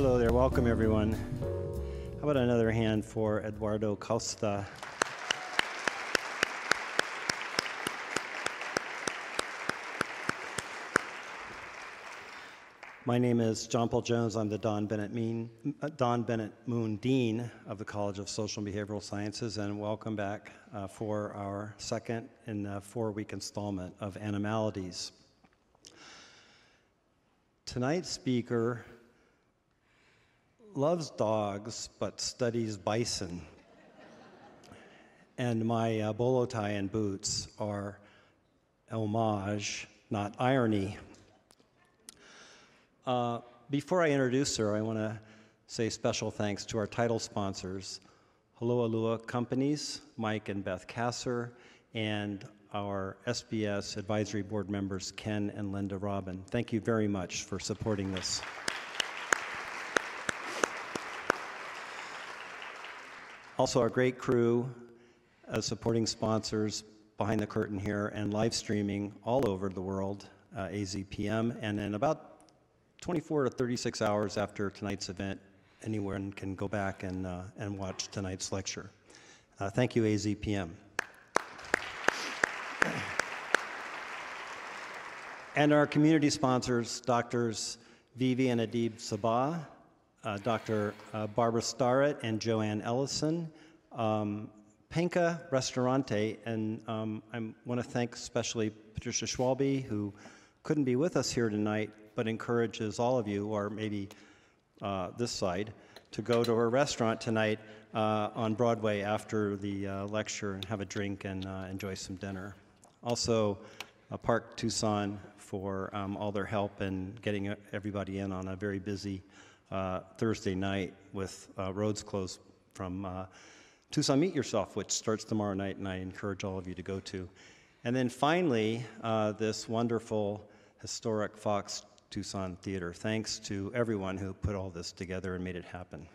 Hello there, welcome everyone. How about another hand for Eduardo Costa? My name is John Paul Jones. I'm the Don Bennett, Mean, uh, Don Bennett Moon Dean of the College of Social and Behavioral Sciences, and welcome back uh, for our second in the four-week installment of Animalities. Tonight's speaker loves dogs but studies bison. and my uh, bolo tie and boots are homage, not irony. Uh, before I introduce her, I want to say special thanks to our title sponsors, Holualoa Companies, Mike and Beth Kasser, and our SBS Advisory Board members, Ken and Linda Robin. Thank you very much for supporting this. Also, our great crew of supporting sponsors behind the curtain here and live streaming all over the world, uh, AZPM, and in about 24 to 36 hours after tonight's event, anyone can go back and, uh, and watch tonight's lecture. Uh, thank you, AZPM. and our community sponsors, Doctors Vivi and Adib Sabah, Dr. Uh, Barbara Starrett and Joanne Ellison, um, Penca Restaurante, and um, I want to thank especially Patricia Schwalbe, who couldn't be with us here tonight, but encourages all of you, or maybe uh, this side, to go to her restaurant tonight uh, on Broadway after the uh, lecture and have a drink and uh, enjoy some dinner. Also, uh, Park Tucson for um, all their help in getting everybody in on a very busy uh, Thursday night with roads closed from Tucson Meet Yourself, which starts tomorrow night, and I encourage all of you to go to. And then finally, this wonderful historic Fox Tucson Theater. Thanks to everyone who put all this together and made it happen.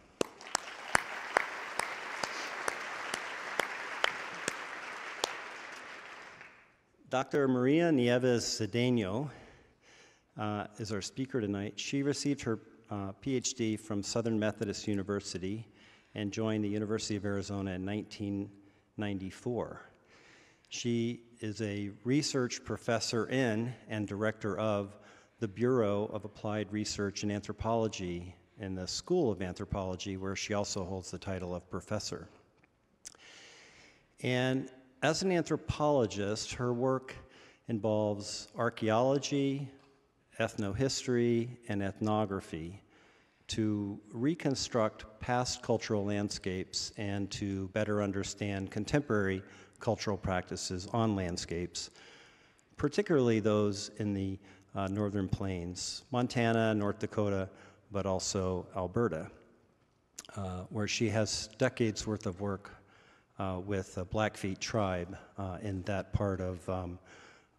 Dr. Maria Nieves Zedeño uh, is our speaker tonight. She received her uh, PhD from Southern Methodist University and joined the University of Arizona in 1994. She is a research professor in and director of the Bureau of Applied Research in Anthropology in the School of Anthropology, where she also holds the title of professor. And as an anthropologist, her work involves archaeology, ethnohistory, and ethnography to reconstruct past cultural landscapes and to better understand contemporary cultural practices on landscapes, particularly those in the uh, northern plains, Montana, North Dakota, but also Alberta, uh, where she has decades worth of work uh, with the Blackfeet tribe uh, in that part of um,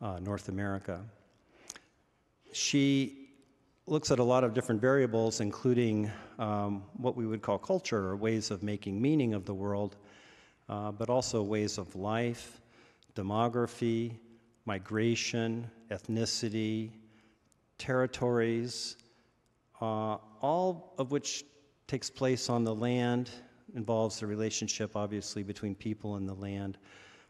uh, North America. She looks at a lot of different variables, including um, what we would call culture or ways of making meaning of the world, uh, but also ways of life, demography, migration, ethnicity, territories, uh, all of which takes place on the land, involves the relationship, obviously, between people and the land,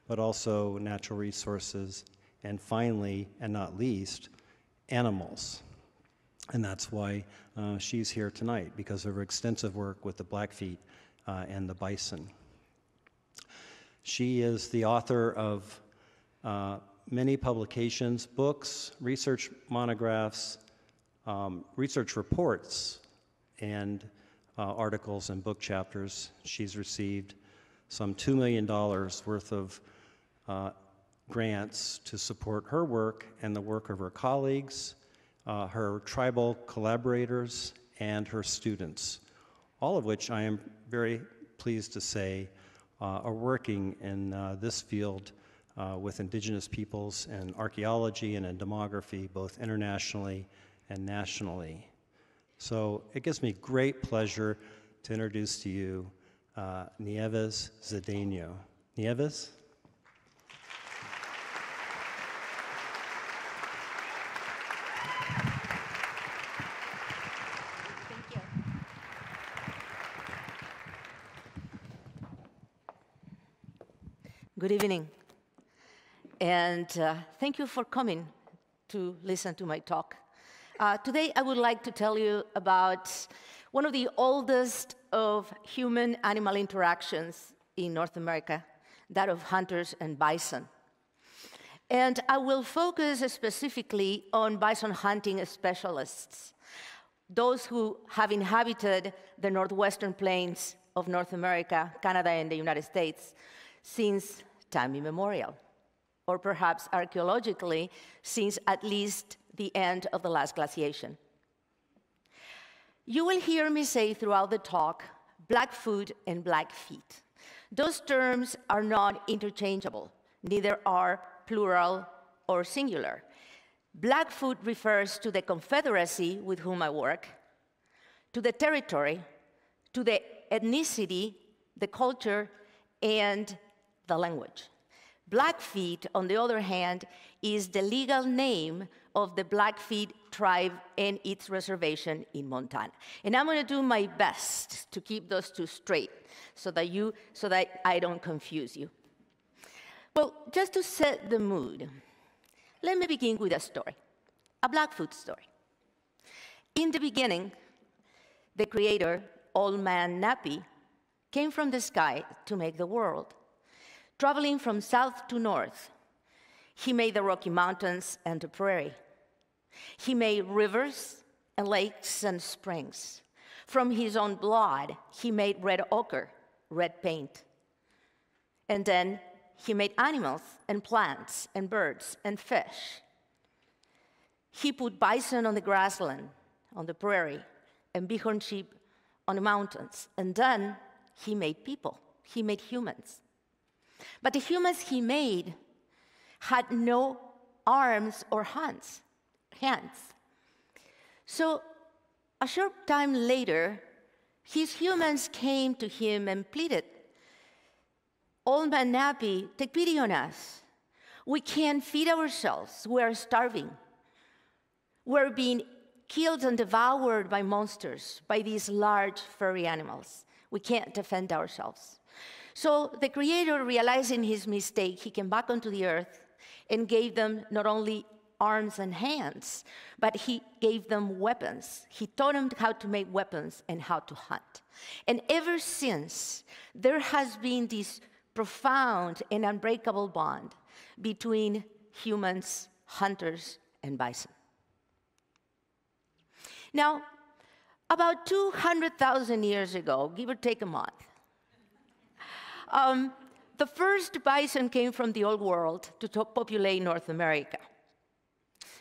but also natural resources, and finally, and not least, animals. And that's why uh, she's here tonight, because of her extensive work with the Blackfeet uh, and the bison. She is the author of uh, many publications, books, research monographs, um, research reports, and uh, articles and book chapters. She's received some $2 million worth of uh, grants to support her work and the work of her colleagues, uh, her tribal collaborators, and her students, all of which I am very pleased to say uh, are working in uh, this field uh, with indigenous peoples in archaeology and in demography, both internationally and nationally. So it gives me great pleasure to introduce to you uh, Nieves Zedeño. Nieves? Good evening. And uh, thank you for coming to listen to my talk. Uh, today, I would like to tell you about one of the oldest of human-animal interactions in North America, that of hunters and bison. And I will focus specifically on bison hunting specialists, those who have inhabited the northwestern plains of North America, Canada, and the United States since time immemorial, or perhaps archaeologically since at least the end of the last glaciation. You will hear me say throughout the talk Blackfoot and Blackfeet. Those terms are not interchangeable, neither are plural or singular. Blackfoot refers to the confederacy with whom I work, to the territory, to the ethnicity, the culture, and the language. Blackfeet, on the other hand, is the legal name of the Blackfeet tribe and its reservation in Montana. And I'm going to do my best to keep those two straight so that you so that I don't confuse you. Well, just to set the mood, let me begin with a story, a Blackfoot story. In the beginning, the creator, Old Man Napi, came from the sky to make the world. Traveling from south to north, he made the Rocky Mountains and the prairie. He made rivers and lakes and springs. From his own blood, he made red ochre, red paint. And then he made animals and plants and birds and fish. He put bison on the grassland, on the prairie, and bighorn sheep on the mountains. And then he made people, he made humans. But the humans he made had no arms or hands. hands. So a short time later, his humans came to him and pleaded, Old man Napi, take pity on us. We can't feed ourselves. We are starving. We're being killed and devoured by monsters, by these large furry animals. We can't defend ourselves. So the Creator, realizing his mistake, he came back onto the earth and gave them not only arms and hands, but he gave them weapons. He taught them how to make weapons and how to hunt. And ever since, there has been this profound and unbreakable bond between humans, hunters, and bison. Now, about 200,000 years ago, give or take a month, um, the first bison came from the Old World to populate North America,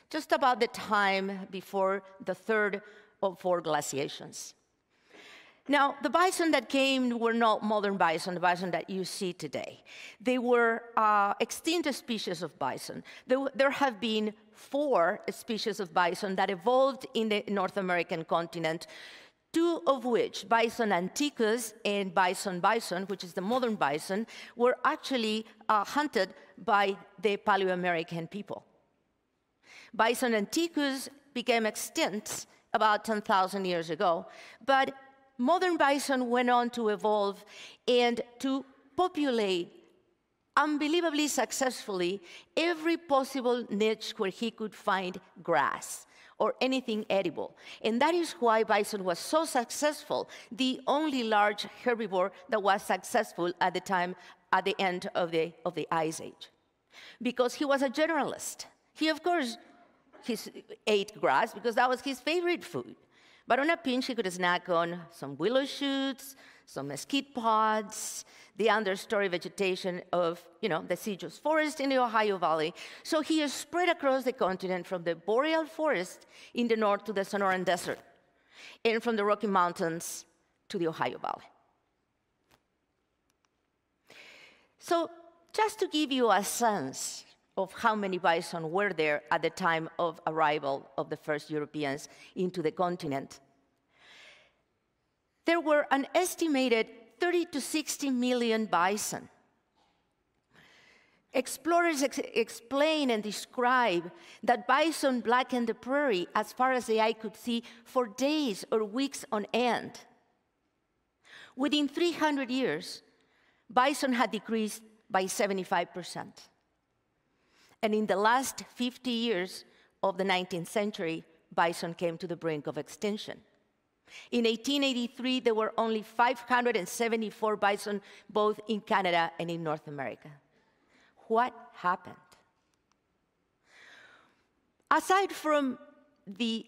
just about the time before the third of four glaciations. Now, the bison that came were not modern bison, the bison that you see today. They were uh, extinct species of bison. There, there, have been four species of bison that evolved in the North American continent two of which, Bison antiquus and Bison bison, which is the modern bison, were actually uh, hunted by the Paleo-American people. Bison antiquus became extinct about 10,000 years ago, but modern bison went on to evolve and to populate unbelievably successfully every possible niche where he could find grass or anything edible. And that is why bison was so successful, the only large herbivore that was successful at the time, at the end of the, of the Ice Age. Because he was a generalist. He, of course, he ate grass because that was his favorite food. But on a pinch, he could snack on some willow shoots, some mesquite pods, the understory vegetation of you know, the deciduous forest in the Ohio Valley. So he is spread across the continent from the boreal forest in the north to the Sonoran Desert, and from the Rocky Mountains to the Ohio Valley. So just to give you a sense of how many bison were there at the time of arrival of the first Europeans into the continent, there were an estimated 30 to 60 million bison. Explorers ex explain and describe that bison blackened the prairie as far as the eye could see for days or weeks on end. Within 300 years, bison had decreased by 75%. And in the last 50 years of the 19th century, bison came to the brink of extinction. In 1883, there were only 574 bison, both in Canada and in North America. What happened? Aside from the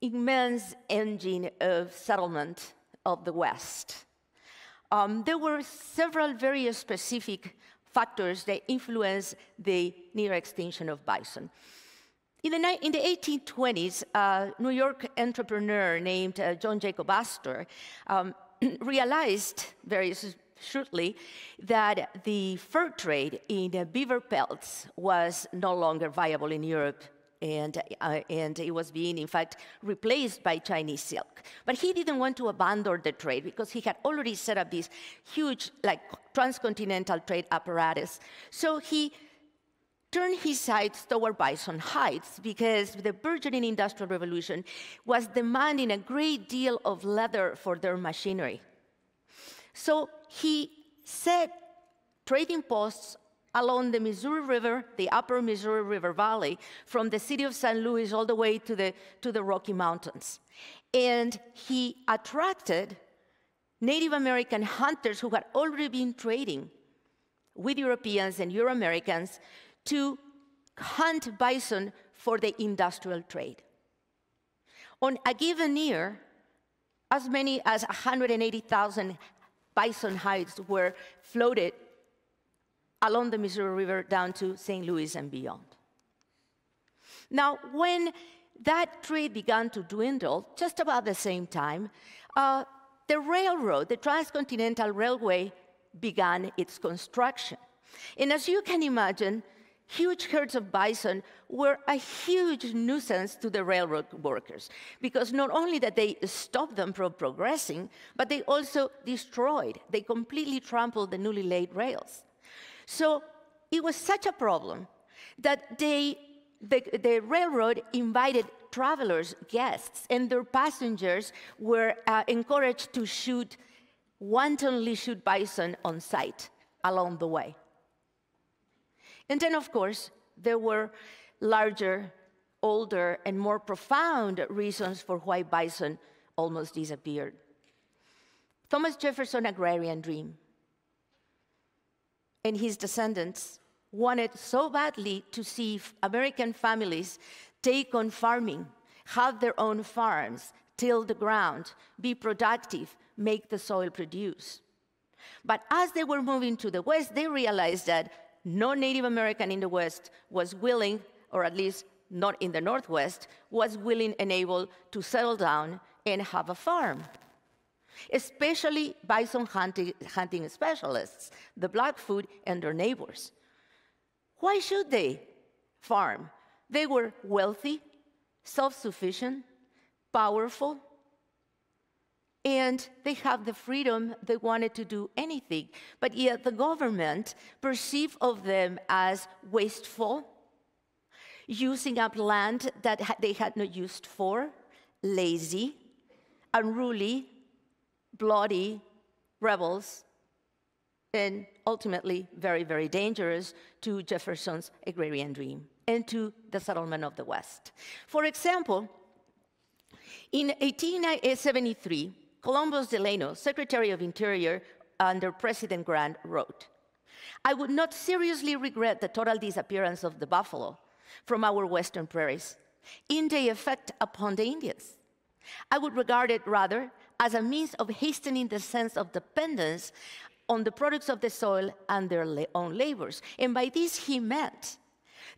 immense engine of settlement of the West, um, there were several very specific factors that influenced the near extinction of bison. In the, in the 1820s, a New York entrepreneur named uh, John Jacob Astor um, realized very shortly that the fur trade in uh, beaver pelts was no longer viable in Europe and, uh, and it was being, in fact, replaced by Chinese silk. But he didn't want to abandon the trade because he had already set up this huge, like, transcontinental trade apparatus. So he turned his sights toward bison Heights because the burgeoning industrial revolution was demanding a great deal of leather for their machinery. So he set trading posts along the Missouri River, the upper Missouri River Valley, from the city of St. Louis all the way to the, to the Rocky Mountains. And he attracted Native American hunters who had already been trading with Europeans and Euro Americans to hunt bison for the industrial trade. On a given year, as many as 180,000 bison hides were floated along the Missouri River down to St. Louis and beyond. Now, when that trade began to dwindle, just about the same time, uh, the railroad, the Transcontinental Railway, began its construction. And as you can imagine, huge herds of bison were a huge nuisance to the railroad workers because not only that they stopped them from progressing, but they also destroyed, they completely trampled the newly laid rails. So it was such a problem that they, the, the railroad invited travelers, guests, and their passengers were uh, encouraged to shoot, wantonly shoot bison on sight along the way. And then, of course, there were larger, older, and more profound reasons for why bison almost disappeared. Thomas Jefferson's agrarian dream and his descendants wanted so badly to see American families take on farming, have their own farms, till the ground, be productive, make the soil produce. But as they were moving to the West, they realized that no Native American in the West was willing, or at least not in the Northwest, was willing and able to settle down and have a farm. Especially bison hunting, hunting specialists, the Blackfoot and their neighbors. Why should they farm? They were wealthy, self sufficient, powerful, and they have the freedom they wanted to do anything. But yet the government perceived of them as wasteful using up land that they had not used for lazy unruly bloody rebels and ultimately very very dangerous to jefferson's agrarian dream and to the settlement of the west. For example in 1873 Columbus Delano, Secretary of Interior under President Grant, wrote, I would not seriously regret the total disappearance of the buffalo from our western prairies in the effect upon the Indians. I would regard it rather as a means of hastening the sense of dependence on the products of the soil and their own labors. And by this, he meant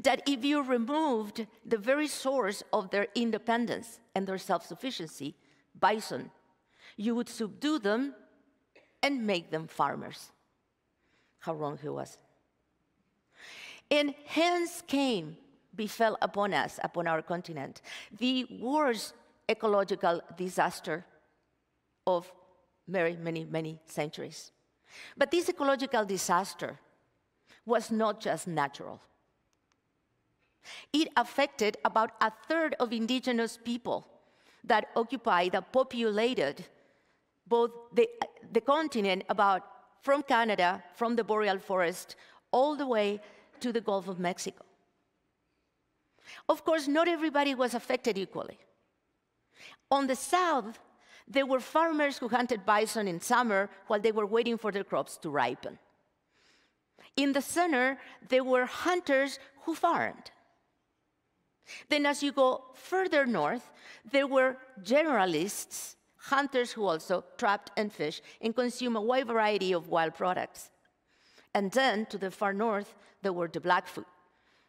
that if you removed the very source of their independence and their self sufficiency, bison, you would subdue them and make them farmers. How wrong he was. And hence came, befell upon us, upon our continent, the worst ecological disaster of very many, many centuries. But this ecological disaster was not just natural. It affected about a third of indigenous people that occupied, that populated both the, the continent about from Canada, from the boreal forest, all the way to the Gulf of Mexico. Of course, not everybody was affected equally. On the south, there were farmers who hunted bison in summer while they were waiting for their crops to ripen. In the center, there were hunters who farmed. Then, as you go further north, there were generalists, hunters who also trapped and fished and consumed a wide variety of wild products. And then, to the far north, there were the Blackfoot,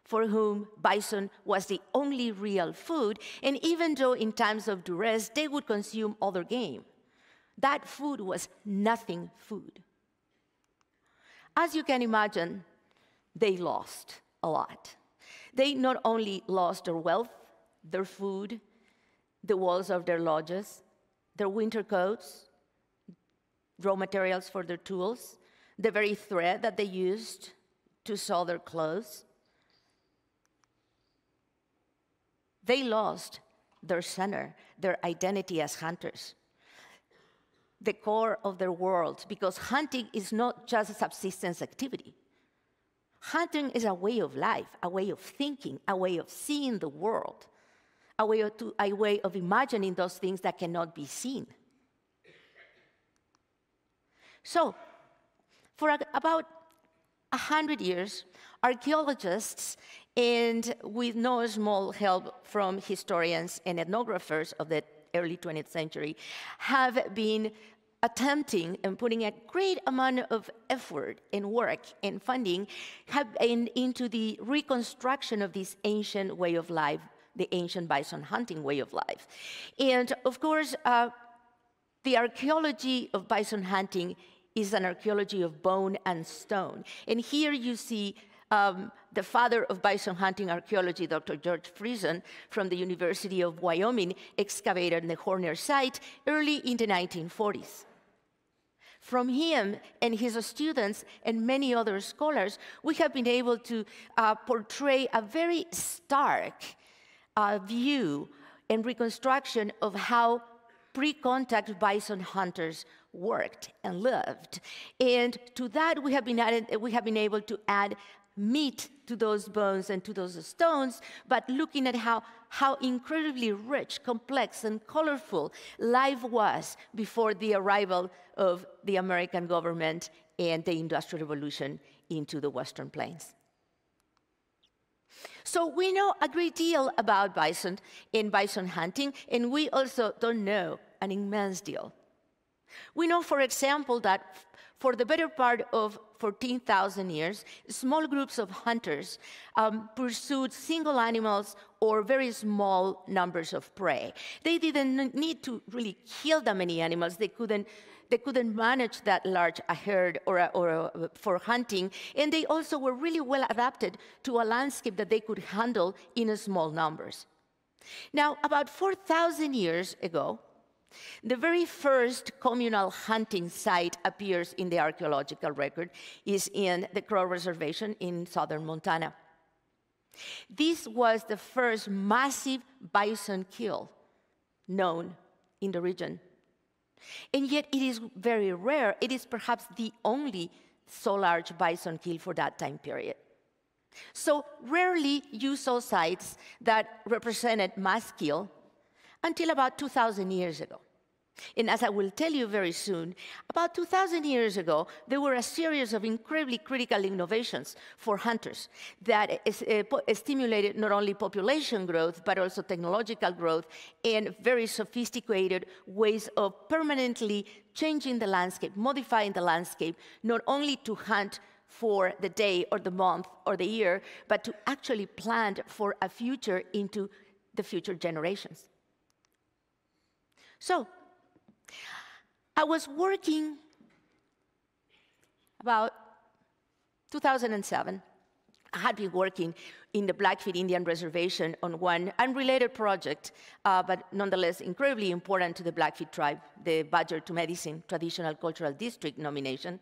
for whom bison was the only real food, and even though in times of duress they would consume other game, that food was nothing food. As you can imagine, they lost a lot. They not only lost their wealth, their food, the walls of their lodges, their winter coats, raw materials for their tools, the very thread that they used to sew their clothes. They lost their center, their identity as hunters, the core of their world, because hunting is not just a subsistence activity. Hunting is a way of life, a way of thinking, a way of seeing the world, a way of, to, a way of imagining those things that cannot be seen. So, for about 100 years, archaeologists, and with no small help from historians and ethnographers of the early 20th century, have been attempting and putting a great amount of effort and work and funding have into the reconstruction of this ancient way of life, the ancient bison hunting way of life. And of course, uh, the archaeology of bison hunting is an archaeology of bone and stone. And here you see um, the father of bison hunting archaeology, Dr. George Frison from the University of Wyoming, excavated the Horner site early in the 1940s. From him and his students and many other scholars, we have been able to uh, portray a very stark uh, view and reconstruction of how pre-contact bison hunters worked and lived. And to that, we have been, added, we have been able to add meat to those bones and to those stones, but looking at how, how incredibly rich, complex, and colorful life was before the arrival of the American government and the Industrial Revolution into the Western Plains. So we know a great deal about bison in bison hunting, and we also don't know an immense deal. We know, for example, that for the better part of 14,000 years, small groups of hunters um, pursued single animals or very small numbers of prey. They didn't need to really kill that many animals. They couldn't, they couldn't manage that large a herd or, a, or a, for hunting, and they also were really well adapted to a landscape that they could handle in small numbers. Now, about 4,000 years ago, the very first communal hunting site appears in the archaeological record is in the Crow Reservation in southern Montana. This was the first massive bison kill known in the region. And yet it is very rare. It is perhaps the only so large bison kill for that time period. So rarely you saw sites that represented mass kill until about 2,000 years ago. And as I will tell you very soon, about 2,000 years ago, there were a series of incredibly critical innovations for hunters that is, uh, stimulated not only population growth, but also technological growth and very sophisticated ways of permanently changing the landscape, modifying the landscape, not only to hunt for the day or the month or the year, but to actually plan for a future into the future generations. So, I was working about 2007. I had been working in the Blackfeet Indian Reservation on one unrelated project, uh, but nonetheless incredibly important to the Blackfeet tribe, the Badger-Two Medicine Traditional Cultural District nomination,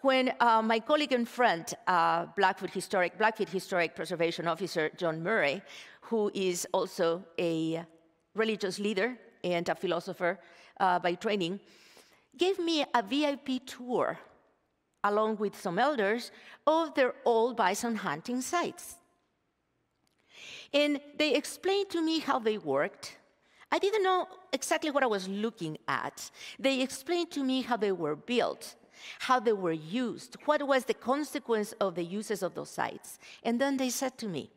when uh, my colleague and friend, uh, Blackfoot Historic, Blackfeet Historic Preservation Officer John Murray, who is also a religious leader and a philosopher uh, by training, gave me a VIP tour along with some elders, of their old bison hunting sites. And they explained to me how they worked. I didn't know exactly what I was looking at. They explained to me how they were built, how they were used, what was the consequence of the uses of those sites. And then they said to me,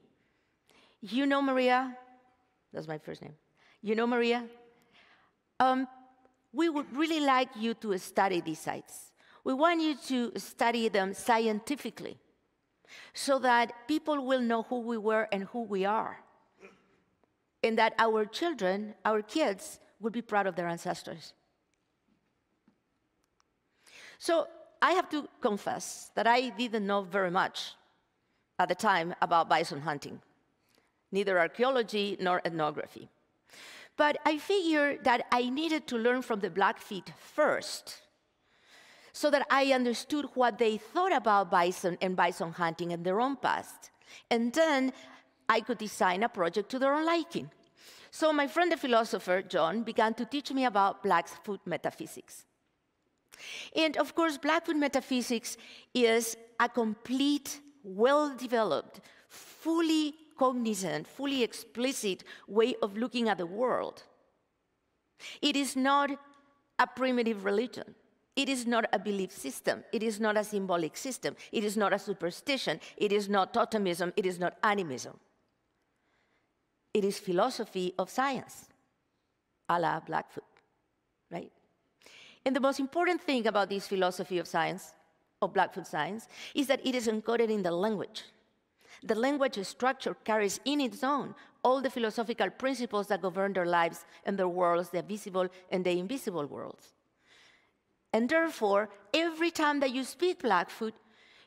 You know, Maria, that's my first name. You know, Maria, um, we would really like you to study these sites. We want you to study them scientifically so that people will know who we were and who we are. And that our children, our kids, will be proud of their ancestors. So I have to confess that I didn't know very much at the time about bison hunting, neither archaeology nor ethnography. But I figured that I needed to learn from the Blackfeet first so that I understood what they thought about bison and bison hunting in their own past. And then I could design a project to their own liking. So my friend, the philosopher, John, began to teach me about Blackfoot metaphysics. And of course, Blackfoot metaphysics is a complete, well developed, fully cognizant, fully explicit way of looking at the world. It is not a primitive religion. It is not a belief system. It is not a symbolic system. It is not a superstition. It is not totemism. It is not animism. It is philosophy of science, a la Blackfoot, right? And the most important thing about this philosophy of science, of Blackfoot science, is that it is encoded in the language. The language structure carries in its own all the philosophical principles that govern their lives and their worlds, the visible and the invisible worlds. And therefore, every time that you speak Blackfoot,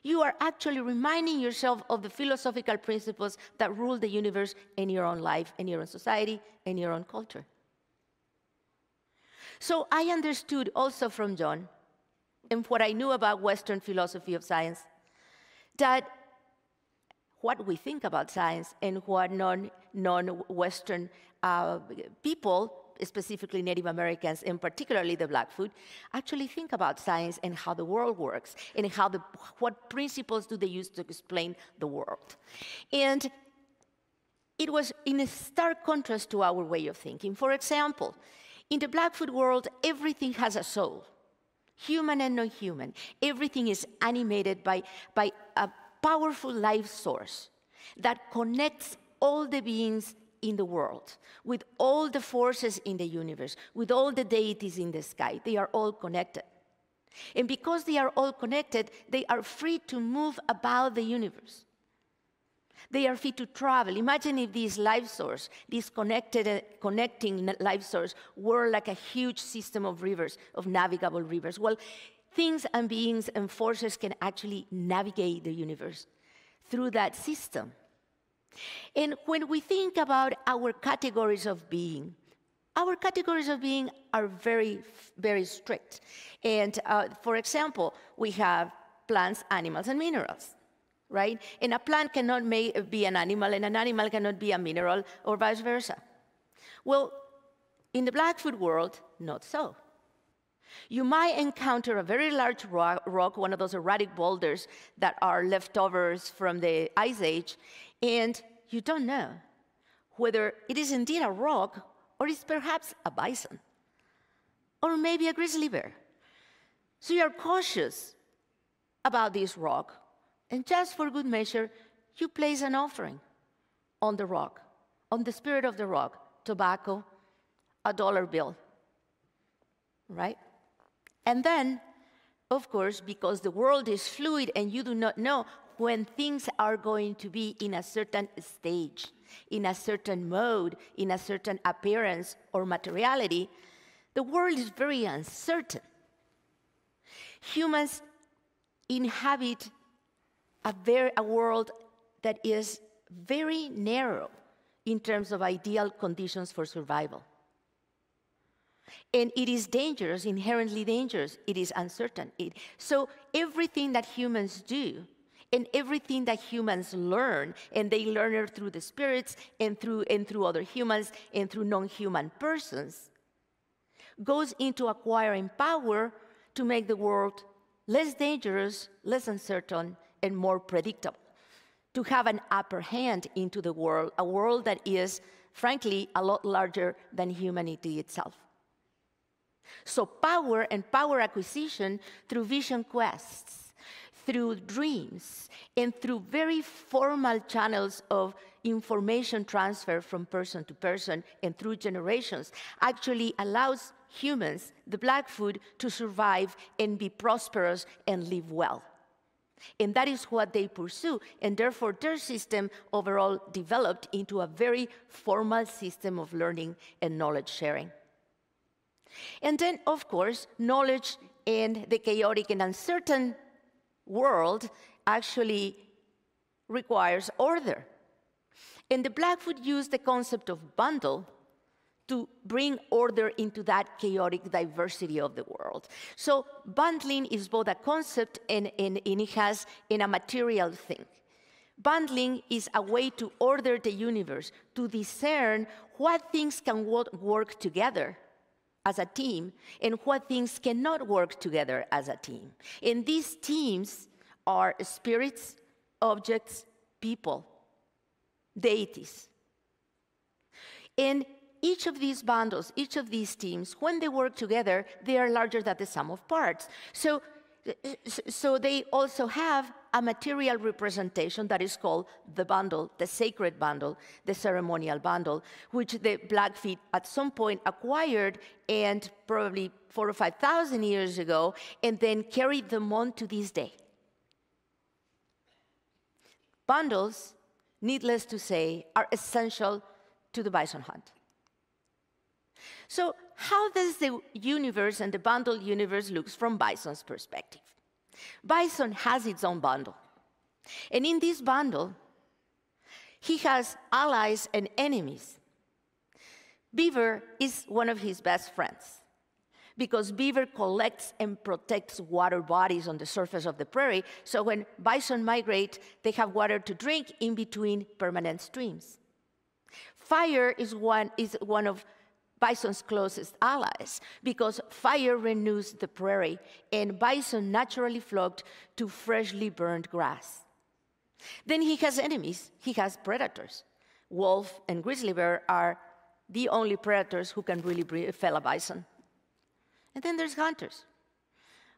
you are actually reminding yourself of the philosophical principles that rule the universe in your own life, in your own society, in your own culture. So I understood also from John and what I knew about Western philosophy of science that what we think about science and what non, non-Western uh, people, specifically Native Americans and particularly the Blackfoot, actually think about science and how the world works and how the, what principles do they use to explain the world. And it was in a stark contrast to our way of thinking. For example, in the Blackfoot world, everything has a soul human and non-human. Everything is animated by, by powerful life source that connects all the beings in the world, with all the forces in the universe, with all the deities in the sky. They are all connected. And because they are all connected, they are free to move about the universe. They are free to travel. Imagine if this life source, this connected, uh, connecting life source, were like a huge system of rivers, of navigable rivers. Well, things and beings and forces can actually navigate the universe through that system. And when we think about our categories of being, our categories of being are very, very strict. And uh, for example, we have plants, animals, and minerals, right? And a plant cannot be an animal, and an animal cannot be a mineral, or vice versa. Well, in the Blackfoot world, not so. You might encounter a very large rock, one of those erratic boulders that are leftovers from the Ice Age, and you don't know whether it is indeed a rock or it's perhaps a bison or maybe a grizzly bear. So you are cautious about this rock, and just for good measure, you place an offering on the rock, on the spirit of the rock, tobacco, a dollar bill, right? And then, of course, because the world is fluid and you do not know when things are going to be in a certain stage, in a certain mode, in a certain appearance or materiality, the world is very uncertain. Humans inhabit a, very, a world that is very narrow in terms of ideal conditions for survival. And it is dangerous, inherently dangerous. It is uncertain. It, so everything that humans do and everything that humans learn, and they learn it through the spirits and through, and through other humans and through non-human persons, goes into acquiring power to make the world less dangerous, less uncertain, and more predictable. To have an upper hand into the world, a world that is, frankly, a lot larger than humanity itself. So, power and power acquisition through vision quests, through dreams, and through very formal channels of information transfer from person to person and through generations actually allows humans, the Blackfoot, to survive and be prosperous and live well. And that is what they pursue. And therefore, their system overall developed into a very formal system of learning and knowledge sharing. And then, of course, knowledge in the chaotic and uncertain world actually requires order. And the Blackfoot used the concept of bundle to bring order into that chaotic diversity of the world. So bundling is both a concept and, and, and it has in a material thing. Bundling is a way to order the universe, to discern what things can work together as a team and what things cannot work together as a team. And these teams are spirits, objects, people, deities. And each of these bundles, each of these teams, when they work together, they are larger than the sum of parts. So, so they also have a material representation that is called the bundle, the sacred bundle, the ceremonial bundle, which the Blackfeet at some point acquired and probably four or 5,000 years ago, and then carried them on to this day. Bundles, needless to say, are essential to the bison hunt. So how does the universe and the bundle universe looks from Bison's perspective? Bison has its own bundle. And in this bundle, he has allies and enemies. Beaver is one of his best friends because beaver collects and protects water bodies on the surface of the prairie. So when bison migrate, they have water to drink in between permanent streams. Fire is one, is one of bison's closest allies because fire renews the prairie and bison naturally flocked to freshly burned grass. Then he has enemies, he has predators. Wolf and grizzly bear are the only predators who can really fell a bison. And then there's hunters.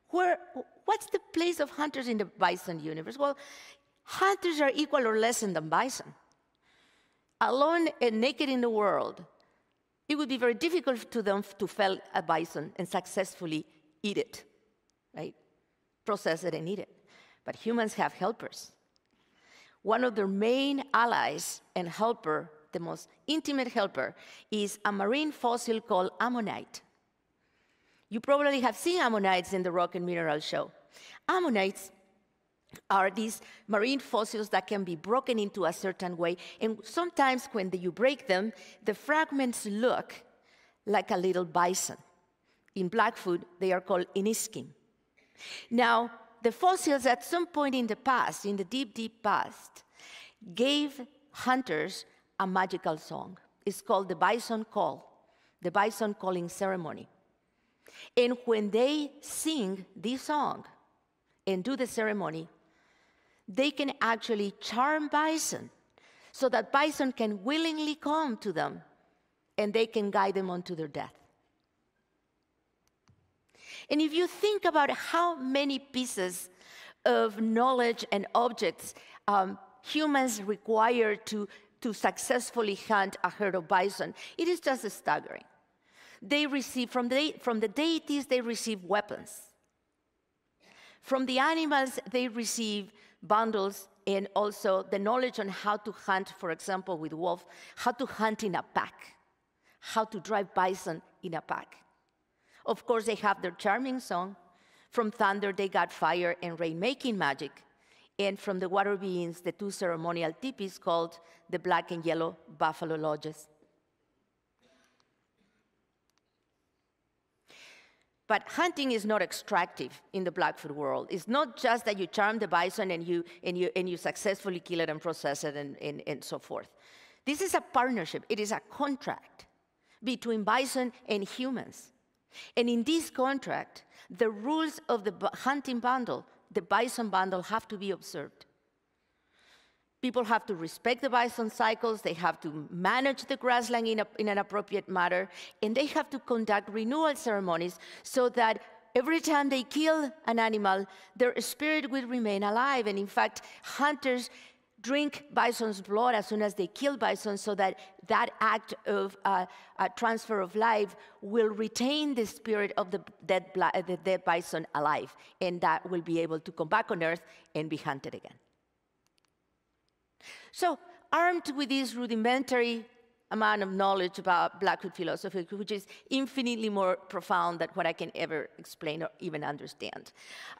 Where, what's the place of hunters in the bison universe? Well, hunters are equal or less than bison. Alone and naked in the world, it would be very difficult to them to fell a bison and successfully eat it, right? Process it and eat it. But humans have helpers. One of their main allies and helper, the most intimate helper, is a marine fossil called ammonite. You probably have seen ammonites in the Rock and Mineral Show. Ammonites are these marine fossils that can be broken into a certain way. And sometimes when you break them, the fragments look like a little bison. In Blackfoot, they are called iniskim. Now, the fossils at some point in the past, in the deep, deep past, gave hunters a magical song. It's called the bison call, the bison calling ceremony. And when they sing this song and do the ceremony, they can actually charm bison so that bison can willingly come to them and they can guide them onto their death. And if you think about how many pieces of knowledge and objects um, humans require to, to successfully hunt a herd of bison, it is just staggering. They receive, from the, from the deities, they receive weapons. From the animals, they receive bundles and also the knowledge on how to hunt, for example, with wolf, how to hunt in a pack, how to drive bison in a pack. Of course, they have their charming song. From thunder, they got fire and rain-making magic. And from the water beings, the two ceremonial tipis called the black and yellow buffalo lodges. But hunting is not extractive in the Blackfoot world. It's not just that you charm the bison and you, and you, and you successfully kill it and process it and, and, and so forth. This is a partnership, it is a contract between bison and humans. And in this contract, the rules of the hunting bundle, the bison bundle, have to be observed. People have to respect the bison cycles, they have to manage the grassland in, a, in an appropriate manner, and they have to conduct renewal ceremonies so that every time they kill an animal, their spirit will remain alive. And in fact, hunters drink bison's blood as soon as they kill bison so that that act of uh, uh, transfer of life will retain the spirit of the dead, the dead bison alive. And that will be able to come back on earth and be hunted again so, armed with this rudimentary amount of knowledge about Blackfoot philosophy, which is infinitely more profound than what I can ever explain or even understand.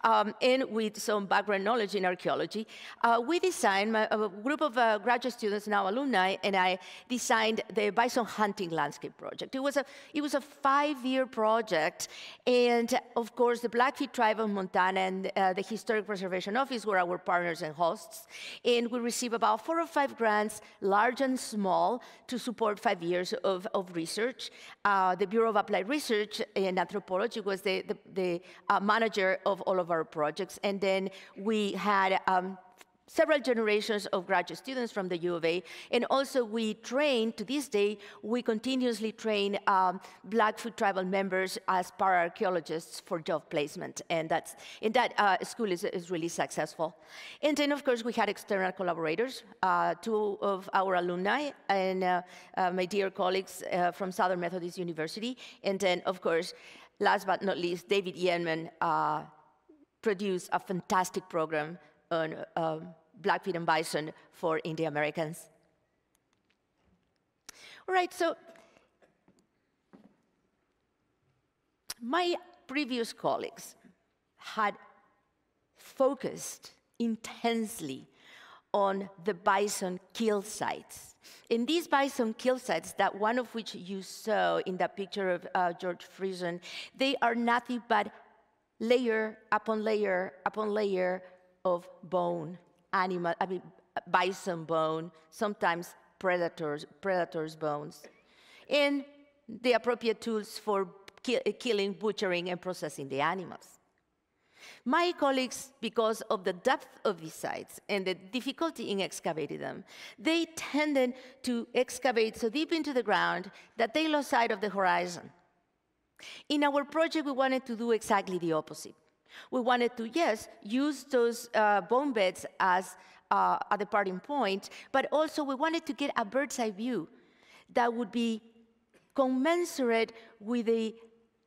Um, and with some background knowledge in archaeology, uh, we designed, my, a group of uh, graduate students, now alumni, and I designed the Bison Hunting Landscape Project. It was a, it was a five-year project, and of course, the Blackfeet Tribe of Montana and uh, the Historic Preservation Office were our partners and hosts, and we received about four or five grants, large and small, to support support five years of, of research. Uh, the Bureau of Applied Research in Anthropology was the, the, the uh, manager of all of our projects. And then we had um, several generations of graduate students from the U of A. And also we train, to this day, we continuously train um, Blackfoot tribal members as para-archaeologists for job placement. And, that's, and that uh, school is, is really successful. And then, of course, we had external collaborators, uh, two of our alumni and uh, uh my dear colleagues uh, from Southern Methodist University. And then, of course, last but not least, David Yenman uh, produced a fantastic program on um, and bison for Indian Americans. All right, so my previous colleagues had focused intensely on the bison kill sites. In these bison kill sites, that one of which you saw in that picture of uh, George Frison, they are nothing but layer upon layer upon layer of bone animal, I mean, bison bone, sometimes predators, predators' bones, and the appropriate tools for ki killing, butchering, and processing the animals. My colleagues, because of the depth of these sites and the difficulty in excavating them, they tended to excavate so deep into the ground that they lost sight of the horizon. In our project, we wanted to do exactly the opposite. We wanted to, yes, use those uh, bone beds as uh, a departing point, but also we wanted to get a bird's eye view that would be commensurate with the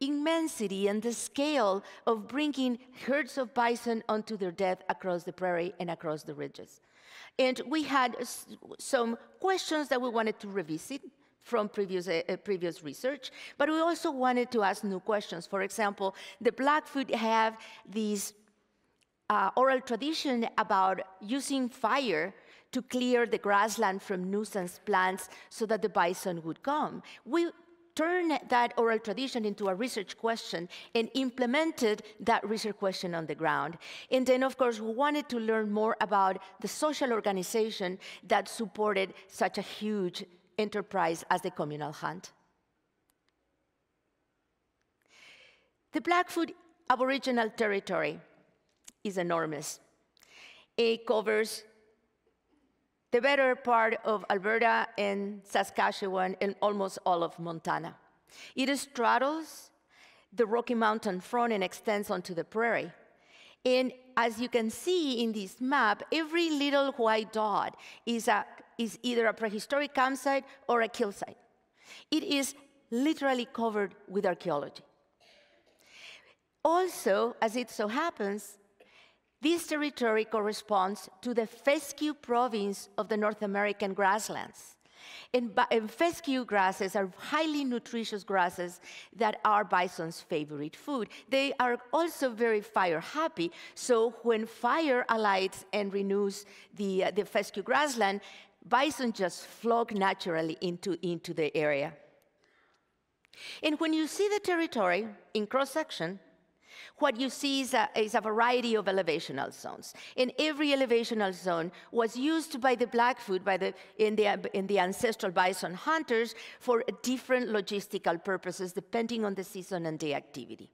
immensity and the scale of bringing herds of bison onto their death across the prairie and across the ridges. And we had some questions that we wanted to revisit from previous, uh, uh, previous research, but we also wanted to ask new questions. For example, the Blackfoot have this uh, oral tradition about using fire to clear the grassland from nuisance plants so that the bison would come. We turned that oral tradition into a research question and implemented that research question on the ground. And then, of course, we wanted to learn more about the social organization that supported such a huge enterprise as the communal hunt. The Blackfoot Aboriginal territory is enormous. It covers the better part of Alberta and Saskatchewan and almost all of Montana. It straddles the Rocky Mountain front and extends onto the prairie. And as you can see in this map, every little white dot is a is either a prehistoric campsite or a kill site. It is literally covered with archaeology. Also, as it so happens, this territory corresponds to the fescue province of the North American grasslands. And, and, fescue grasses are highly nutritious grasses that are bison's favorite food. They are also very fire happy, so when fire alights and renews the, uh, the fescue grassland, bison just flock naturally into, into the area. And when you see the territory in cross section, What you see is a, is a, variety of elevational zones. And every elevational zone was used by the Blackfoot, by the, in, the, in the ancestral bison hunters, for different logistical purposes depending on the season and the activity.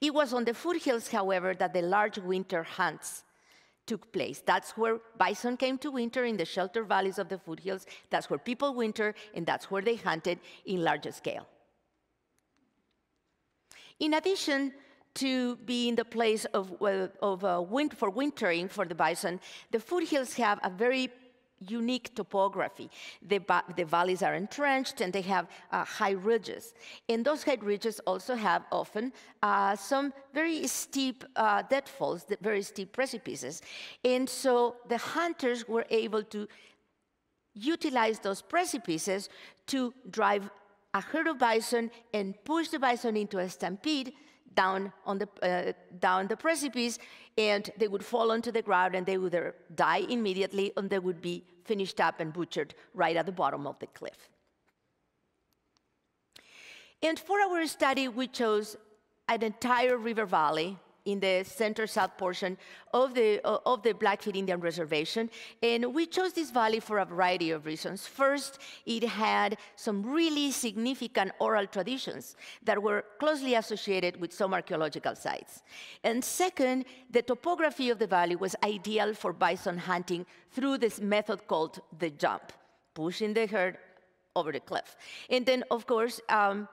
It was on the foothills, however, that the large winter hunts took place. That's where bison came to winter in the shelter valleys of the foothills. That's where people winter, and that's where they hunted in larger scale. In addition to being the place of, uh, of uh, win for wintering for the bison, the foothills have a very unique topography. The, the, valleys are entrenched and they have uh, high ridges. And those high ridges also have often uh, some very steep uh, deadfalls, very steep precipices. And so the hunters were able to utilize those precipices to drive a herd of bison and push the bison into a stampede down, on the, uh, down the precipice, and they would fall onto the ground and they would die immediately or they would be finished up and butchered right at the bottom of the cliff. And for our study, we chose an entire river valley in the center-south portion of the, uh, of the Blackfeet Indian Reservation. And we chose this valley for a variety of reasons. First, it had some really significant oral traditions that were closely associated with some archaeological sites. And second, the topography of the valley was ideal for bison hunting through this method called the jump, pushing the herd over the cliff. And then, of course, um,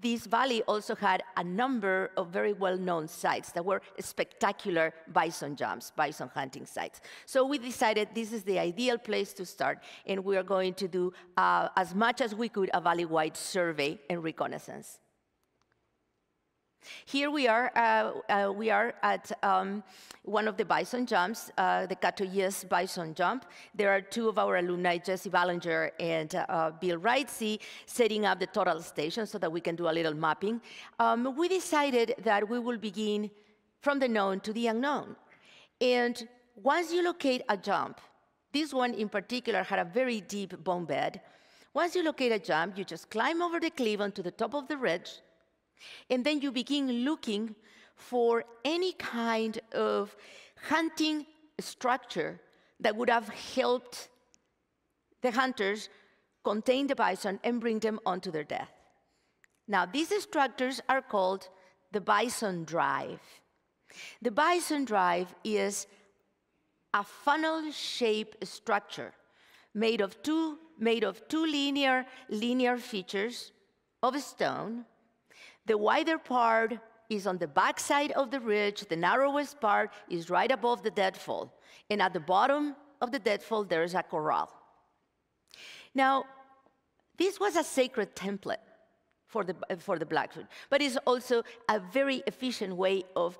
this valley also had a number of very well-known sites that were spectacular bison jumps, bison hunting sites. So we decided this is the ideal place to start, and we are going to do uh, as much as we could a valley-wide survey and reconnaissance. Here we are, uh, uh, we are at um, one of the bison jumps, uh, the Kutoyis bison jump. There are two of our alumni, Jesse Ballenger and uh, Bill Reitze, setting up the total station so that we can do a little mapping. Um, we decided that we will begin from the known to the unknown. And once you locate a jump, this one in particular had a very deep bone bed. Once you locate a jump, you just climb over the cliff onto the top of the ridge, and then you begin looking for any kind of hunting structure that would have helped the hunters contain the bison and bring them onto their death. Now, these structures are called the bison drive. The bison drive is a funnel-shaped structure made of two made of two linear linear features of stone the wider part is on the backside of the ridge. The narrowest part is right above the deadfall. And at the bottom of the deadfall, there is a corral. Now, this was a sacred template for the, for the Blackfoot, but it's also a very efficient way of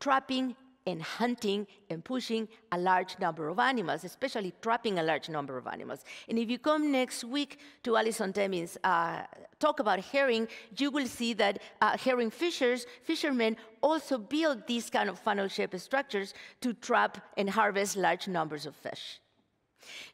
trapping and hunting and pushing a large number of animals, especially trapping a large number of animals. And if you come next week to Alison Deming's uh, talk about herring, you will see that uh, herring fishers, fishermen also build these kind of funnel-shaped structures to trap and harvest large numbers of fish.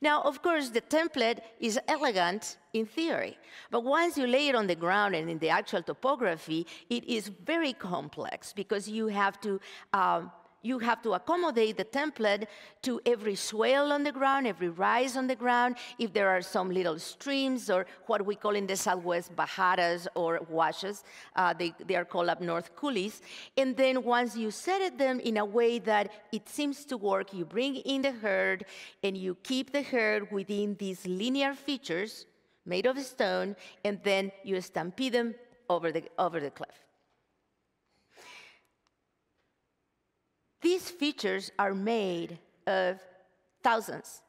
Now, of course, the template is elegant in theory, but once you lay it on the ground and in the actual topography, it is very complex because you have to um, you have to accommodate the template to every swale on the ground, every rise on the ground, if there are some little streams or what we call in the Southwest bajadas or washes, uh, they, they are called up north coulees. And then once you set it them in a way that it seems to work, you bring in the herd and you keep the herd within these linear features made of stone, and then you stampede them over the, over the cliff. These features are made of thousands,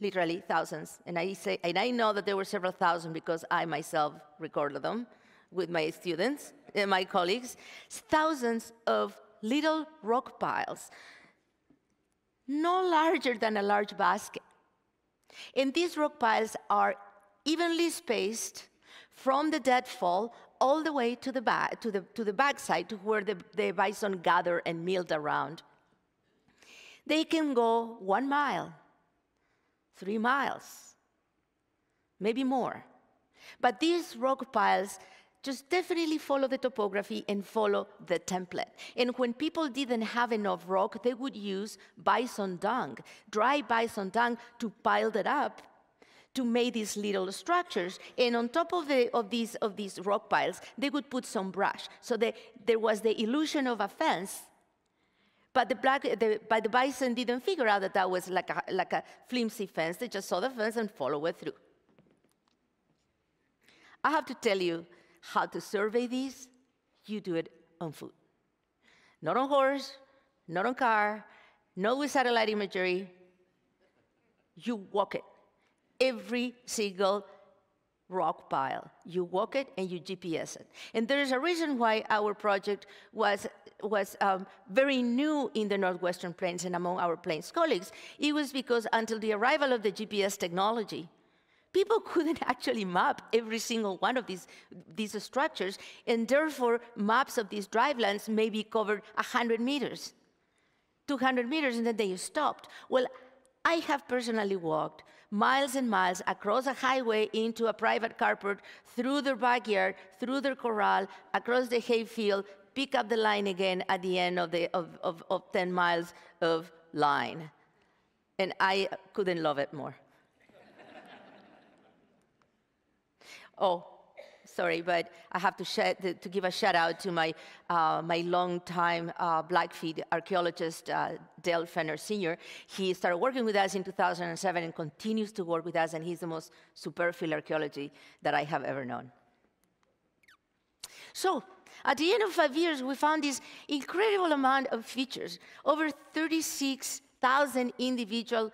literally thousands. And I, say, and I know that there were several thousand because I myself recorded them with my students and my colleagues. Thousands of little rock piles, no larger than a large basket. And these rock piles are evenly spaced from the deadfall all the way to the, to the, to the backside, to where the, the bison gather and milled around. They can go one mile, three miles, maybe more. But these rock piles just definitely follow the topography and follow the template. And when people didn't have enough rock, they would use bison dung, dry bison dung, to pile it up to make these little structures. And on top of, the, of, these, of these rock piles, they would put some brush. So they, there was the illusion of a fence, but the, black, the, but the bison didn't figure out that that was like a, like a flimsy fence. They just saw the fence and followed it through. I have to tell you how to survey these. You do it on foot. Not on horse, not on car, not with satellite imagery. You walk it every single rock pile. You walk it and you GPS it. And there is a reason why our project was, was um, very new in the Northwestern Plains and among our Plains colleagues. It was because until the arrival of the GPS technology, people couldn't actually map every single one of these, these structures, and therefore maps of these drivelands may be covered 100 meters, 200 meters, and then they stopped. Well, I have personally walked miles and miles across a highway into a private carport, through their backyard, through their corral, across the hayfield, pick up the line again at the end of, the, of, of, of 10 miles of line. And I couldn't love it more. oh, sorry, but I have to, to, give a shout out to my, uh, my longtime uh, Blackfeet archaeologist, uh, Dale Fenner Sr. He started working with us in 2007 and continues to work with us, and he's the most superb field archaeology that I have ever known. So, at the end of five years, we found this incredible amount of features, over 36,000 individual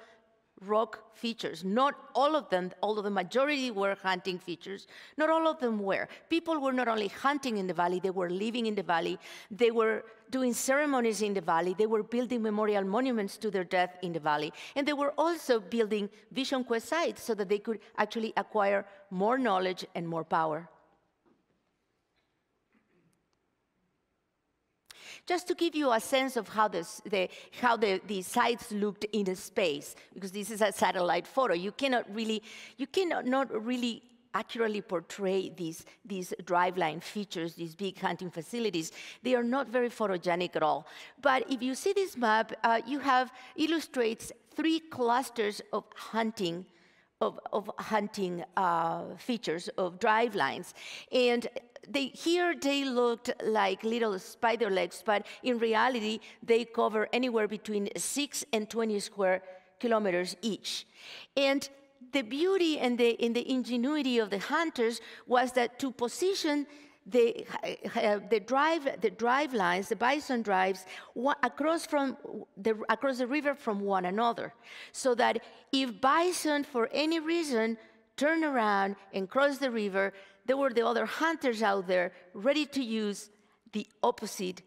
rock features. Not all of them, although the majority were hunting features, not all of them were. People were not only hunting in the valley, they were living in the valley, they were doing ceremonies in the valley, they were building memorial monuments to their death in the valley, and they were also building vision quest sites so that they could actually acquire more knowledge and more power. Just to give you a sense of how, this, the, how the, the sites looked in space, because this is a satellite photo, you cannot really, you cannot not really accurately portray these, these driveline features, these big hunting facilities. They are not very photogenic at all. But if you see this map, uh, you have illustrates three clusters of hunting of, of hunting uh, features of drive lines. And they, here they looked like little spider legs, but in reality, they cover anywhere between 6 and 20 square kilometers each. And the beauty and the, and the ingenuity of the hunters was that to position the, uh, the, drive, the drive lines, the bison drives, across, from the, across the river from one another. So that if bison, for any reason, turn around and cross the river, there were the other hunters out there ready to use the opposite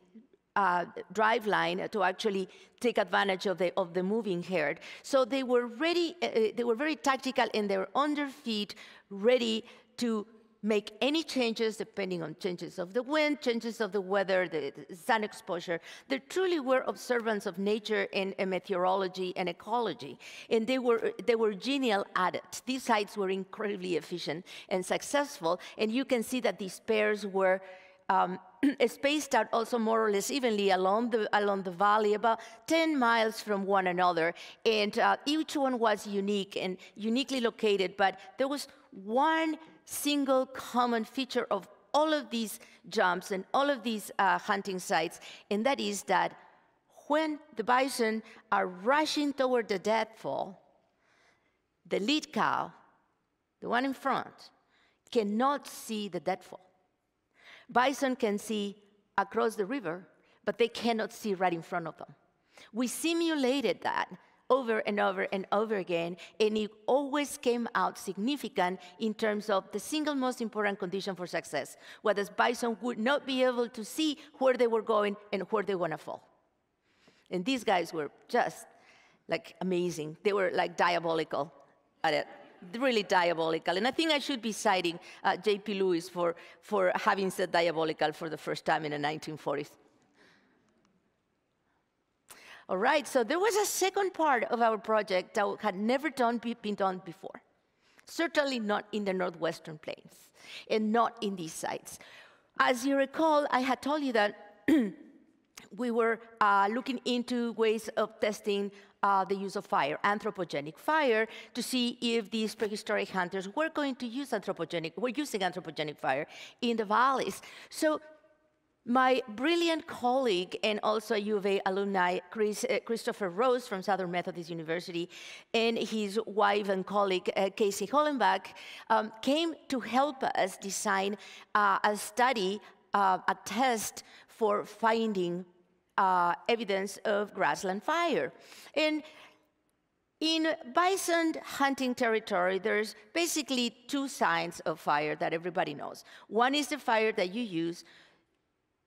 uh, drive line to actually take advantage of the, of the moving herd. So they were ready, uh, uh they were very tactical and they were on their feet, ready to make any changes depending on changes of the wind, changes of the weather, the, sun exposure. They truly were observants of nature and, and, meteorology and ecology. And they were, they were genial at it. These sites were incredibly efficient and successful. And you can see that these pairs were um, spaced out also more or less evenly along the, along the valley, about 10 miles from one another. And uh, each one was unique and uniquely located, but there was one single common feature of all of these jumps and all of these uh, hunting sites, and that is that when the bison are rushing toward the deadfall, the lead cow, the one in front, cannot see the deadfall. Bison can see across the river, but they cannot see right in front of them. We simulated that over and over and over again, and it always came out significant in terms of the single most important condition for success, whether bison would not be able to see where they were going and where they want to fall. And these guys were just like amazing. They were like diabolical at it really diabolical. And I think I should be citing uh, J.P. Lewis for, for having said diabolical for the first time in the 1940s. All right, so there was a second part of our project that had never done, been done before, certainly not in the Northwestern Plains. and not in these sites. As you recall, I had told you that we were uh, looking into ways of testing uh, the use of fire, anthropogenic fire, to see if these prehistoric hunters were going to use anthropogenic, were using anthropogenic fire in the valleys. So my brilliant colleague and also U of A alumni, Chris, uh, Christopher Roos from Southern Methodist University, and his wife and colleague, uh, Kacy Hollenback, um, came to help us design uh, a study, uh, a test for finding uh, evidence of grassland fire. And in bison hunting territory, there's basically two signs of fire that everybody knows. One is the fire that you use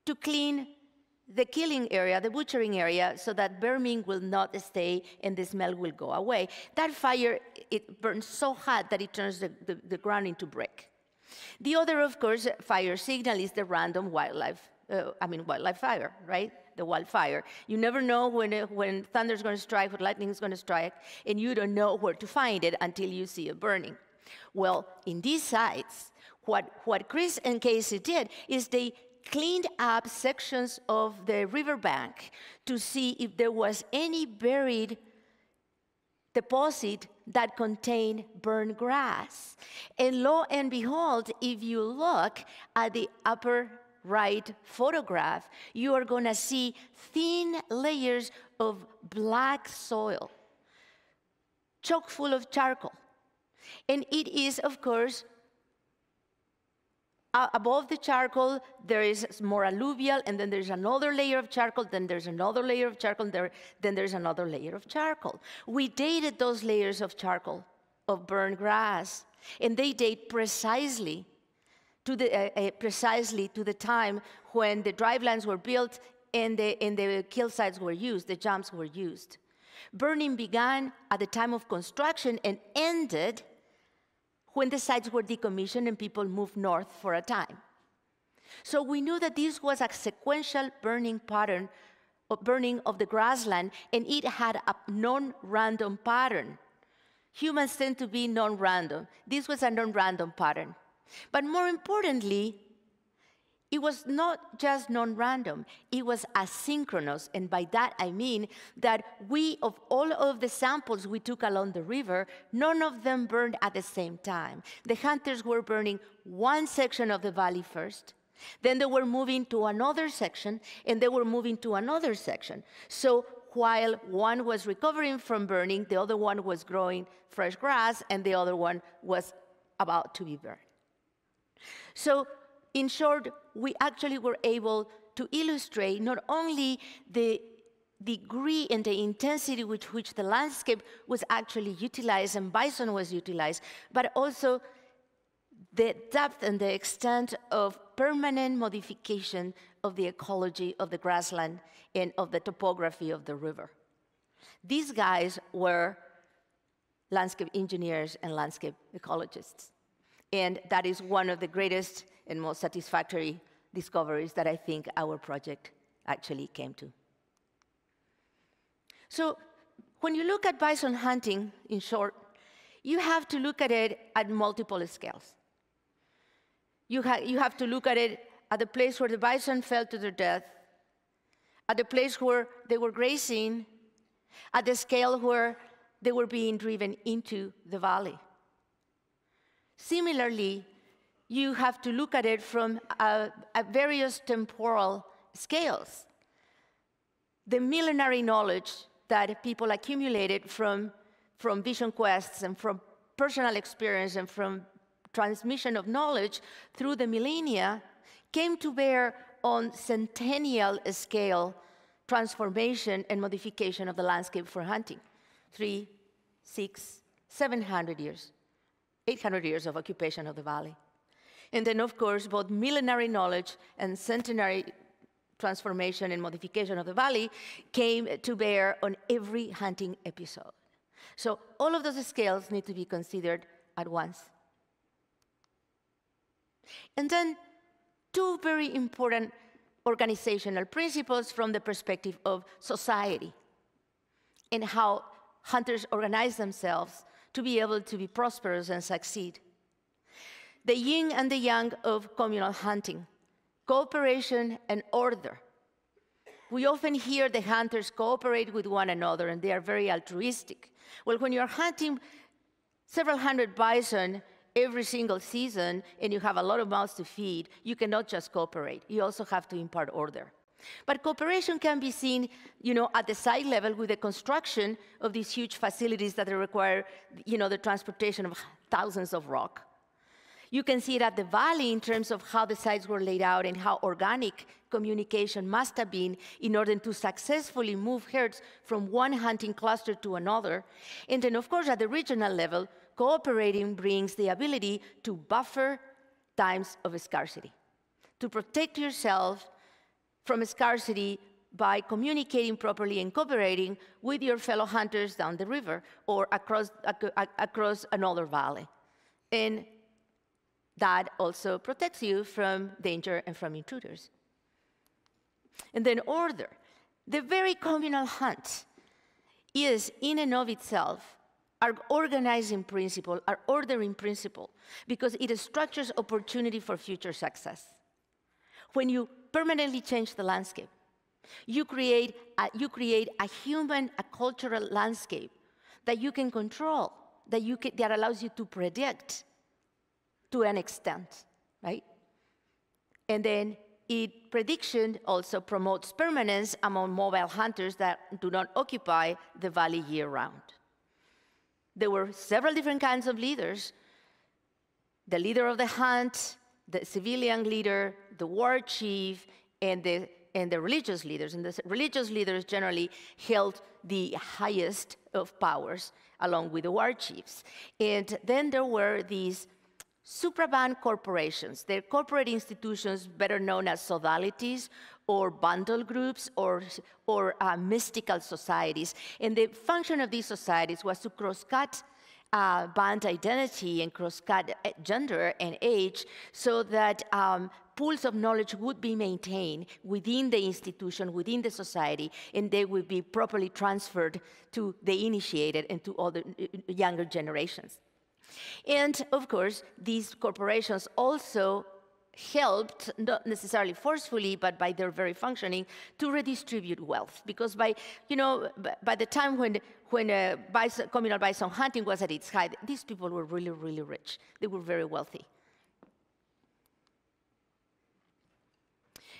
to clean the killing area, the butchering area, so that vermin will not stay and the smell will go away. That fire, it burns so hot that it turns the, the, the ground into brick. The other, of course, fire signal is the random wildlife, uh, I mean, wildlife fire, right? the wildfire. You never know when, it, when thunder's going to strike, when lightning is going to strike, and you don't know where to find it until you see it burning. Well, in these sites, what, what Chris and Kacy did is they cleaned up sections of the riverbank to see if there was any buried deposit that contained burned grass. And lo and behold, if you look at the upper right photograph, you are going to see thin layers of black soil, chock full of charcoal. And it is, of course, above the charcoal, there is more alluvial, and then there's another layer of charcoal, then there's another layer of charcoal, there, then there's another layer of charcoal. We dated those layers of charcoal, of burned grass, and they date precisely to the, uh, uh, precisely to the time when the drivelines were built and the, and the kill sites were used, the jumps were used. Burning began at the time of construction and ended when the sites were decommissioned and people moved north for a time. So we knew that this was a sequential burning pattern of burning of the grassland, and it had a non-random pattern. Humans tend to be non-random. This was a non-random pattern. But more importantly, it was not just non random, it was asynchronous. And by that I mean that we, of all of the samples we took along the river, none of them burned at the same time. The hunters were burning one section of the valley first, then they were moving to another section, and they were moving to another section. So while one was recovering from burning, the other one was growing fresh grass, and the other one was about to be burned. So, in short, we actually were able to illustrate not only the degree and the intensity with which the landscape was actually utilized and bison was utilized, but also the depth and the extent of permanent modification of the ecology of the grassland and of the topography of the river. These guys were landscape engineers and landscape ecologists. And that is one of the greatest and most satisfactory discoveries that I think our project actually came to. So when you look at bison hunting, in short, you have to look at it at multiple scales. You, ha you have to look at it at the place where the bison fell to their death, at the place where they were grazing, at the scale where they were being driven into the valley. Similarly, you have to look at it from various temporal scales. The millenary knowledge that people accumulated from, from vision quests and from personal experience and from transmission of knowledge through the millennia came to bear on centennial scale transformation and modification of the landscape for hunting. Three, six, seven hundred years. 800 years of occupation of the valley. And then, of course, both millenary knowledge and centenary transformation and modification of the valley came to bear on every hunting episode. So all of those scales need to be considered at once. And then two very important organizational principles from the perspective of society and how hunters organize themselves to be able to be prosperous and succeed. The yin and the yang of communal hunting, cooperation and order. We often hear the hunters cooperate with one another and they are very altruistic. Well, when you're hunting several hundred bison every single season and you have a lot of mouths to feed, you cannot just cooperate. You also have to impart order. But cooperation can be seen, you know, at the site level with the construction of these huge facilities that require, you know, the transportation of thousands of rock. You can see it at the valley in terms of how the sites were laid out and how organic communication must have been in order to successfully move herds from one hunting cluster to another. And then, of course, at the regional level, cooperating brings the ability to buffer times of scarcity, to protect yourself from scarcity by communicating properly and cooperating with your fellow hunters down the river or across, ac across another valley. And that also protects you from danger and from intruders. And then order. The very communal hunt is, in and of itself, our organizing principle, our ordering principle, because it structures opportunity for future success. When you permanently change the landscape. You create a, you create a human, a cultural landscape that you can control, that, you can, that allows you to predict to an extent, right? And then it prediction also promotes permanence among mobile hunters that do not occupy the valley year round. There were several different kinds of leaders. The leader of the hunt, the civilian leader, the war chief, and the, and the religious leaders. And the religious leaders generally held the highest of powers, along with the war chiefs. And then there were these supraban corporations. They're corporate institutions better known as sodalities or bundle groups or, or uh, mystical societies. And the function of these societies was to cross-cut uh, band identity and cross-cut uh, gender and age so that um, pools of knowledge would be maintained within the institution, within the society, and they would be properly transferred to the initiated and to other uh, younger generations. And of course, these corporations also helped, not necessarily forcefully, but by their very functioning, to redistribute wealth. Because by, you know, by the time when, when uh, bison, communal bison hunting was at its height, these people were really, really rich. They were very wealthy.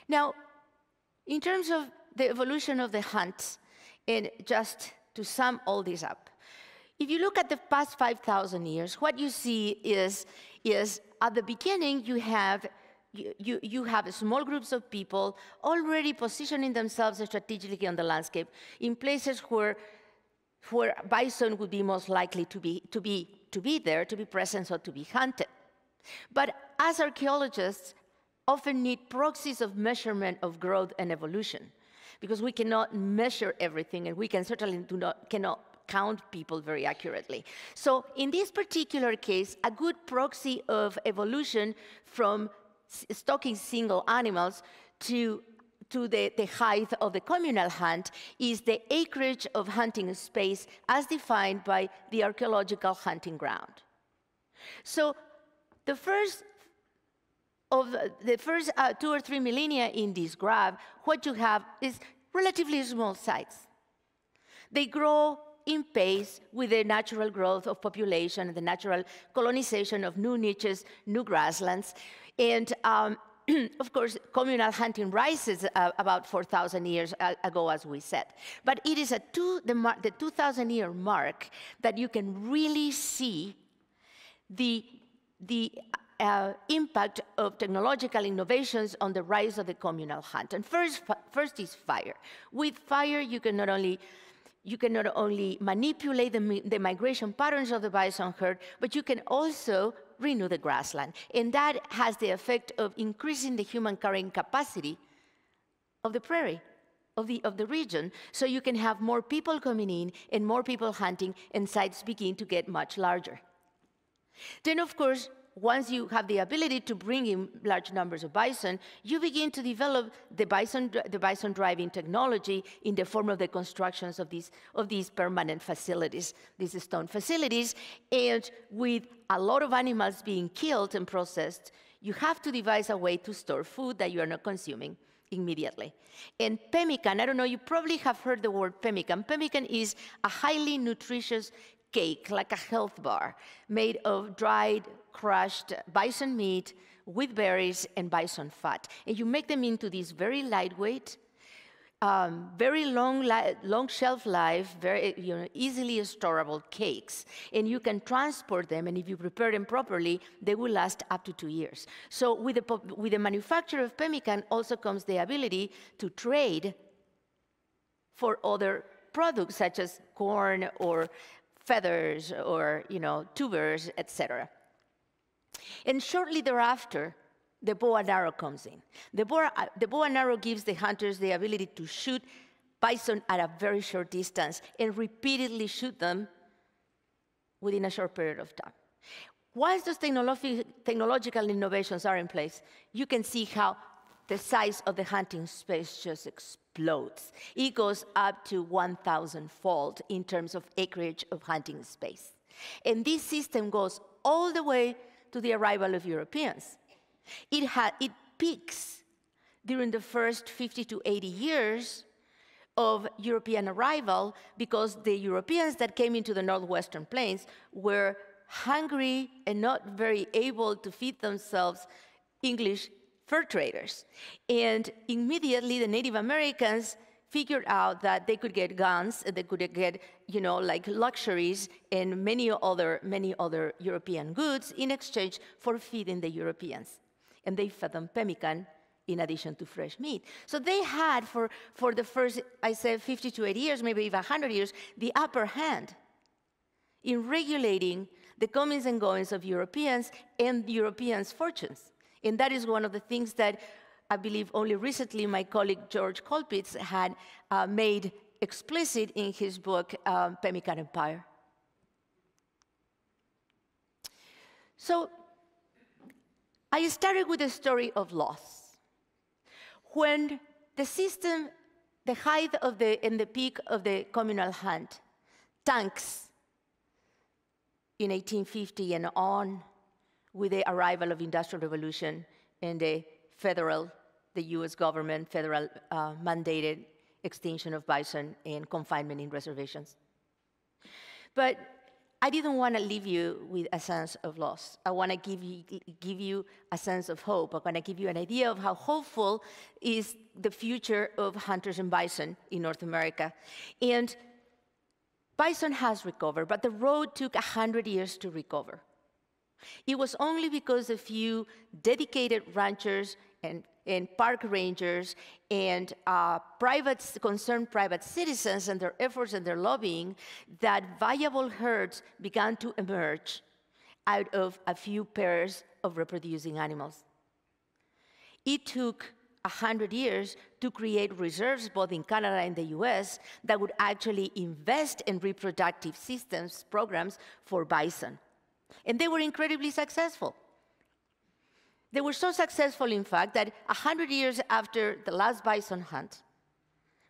Now, in terms of the evolution of the hunt, and just to sum all this up, if you look at the past 5,000 years, what you see is, is at the beginning you have you, you have small groups of people already positioning themselves strategically on the landscape in places where, where bison would be most likely to be, to, be, to be there, to be present, or to be hunted. But as archaeologists, often need proxies of measurement of growth and evolution because we cannot measure everything and we can certainly do not, cannot count people very accurately. So in this particular case, a good proxy of evolution from stocking single animals to to the, the height of the communal hunt is the acreage of hunting space as defined by the archaeological hunting ground. So the first of the first uh, two or three millennia in this graph, what you have is relatively small sites. They grow in pace with the natural growth of population and the natural colonization of new niches, new grasslands. And um, of course, communal hunting rises uh, about 4,000 years ago, as we said. But it is at two, the, the 2,000 year mark that you can really see the, the uh, impact of technological innovations on the rise of the communal hunt. And first, first is fire. With fire, you can not only you can not only manipulate the, the, migration patterns of the bison herd, but you can also renew the grassland. And that has the effect of increasing the human carrying capacity of the prairie, of the, of the region. So you can have more people coming in and more people hunting, and sites begin to get much larger. Then, of course, once you have the ability to bring in large numbers of bison, you begin to develop the bison, the bison driving technology in the form of the constructions of these, of these permanent facilities, these stone facilities. And with a lot of animals being killed and processed, you have to devise a way to store food that you are not consuming immediately. And pemmican, I don't know, you probably have heard the word pemmican. Pemmican is a highly nutritious cake, like a health bar, made of dried, crushed bison meat with berries and bison fat. And you make them into these very lightweight, um, very long, long shelf life, very you know, easily storable cakes. And you can transport them, and if you prepare them properly, they will last up to two years. So with the, with the manufacture of pemmican also comes the ability to trade for other products such as corn or feathers or you know tubers, etc. And shortly thereafter, the bow and arrow comes in. The bow, uh, the bow and arrow gives the hunters the ability to shoot bison at a very short distance and repeatedly shoot them within a short period of time. Once those technologi technological innovations are in place, you can see how the size of the hunting space just explodes. It goes up to 1,000 fold in terms of acreage of hunting space. And this system goes all the way to the arrival of Europeans. It, had, it peaks during the first 50 to 80 years of European arrival because the Europeans that came into the northwestern plains were hungry and not very able to feed themselves English fur traders. And immediately the Native Americans figured out that they could get guns, they could get, you know, like luxuries and many other, many other European goods in exchange for feeding the Europeans. And they fed them pemmican in addition to fresh meat. So they had, for, for the first, I said 50 to 80 years, maybe even 100 years, the upper hand in regulating the comings and goings of Europeans and Europeans' fortunes. And that is one of the things that I believe only recently my colleague George Colpitts had uh, made explicit in his book, um, Pemmican Empire. So I started with the story of loss. When the system, the height of the, and the peak of the communal hunt, tanks in 1850 and on, with the arrival of industrial revolution and the federal, the US government, federal uh, mandated extinction of bison and confinement in reservations. But I didn't want to leave you with a sense of loss. I want to give you, give you a sense of hope. I want to give you an idea of how hopeful is the future of hunters and bison in North America. And bison has recovered, but the road took 100 years to recover. It was only because a few dedicated ranchers and, and park rangers and uh, private, concerned private citizens and their efforts and their lobbying that viable herds began to emerge out of a few pairs of reproducing animals. It took 100 years to create reserves both in Canada and the US that would actually invest in reproductive systems programs for bison. And they were incredibly successful. They were so successful, in fact, that 100 years after the last bison hunt,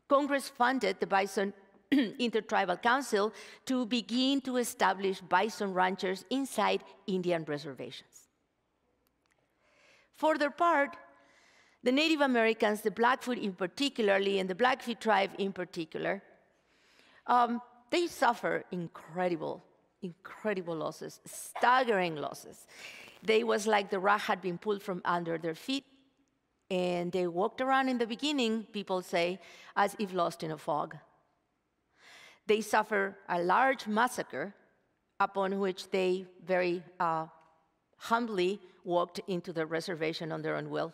Congress funded the Bison Intertribal Council to begin to establish bison ranchers inside Indian reservations. For their part, the Native Americans, the Blackfoot in particularly, and the Blackfeet tribe in particular, um, they suffer incredible incredible losses, staggering losses. They was like the rug had been pulled from under their feet, and they walked around in the beginning, people say, as if lost in a fog. They suffer a large massacre upon which they very uh, humbly walked into the reservation on their own will.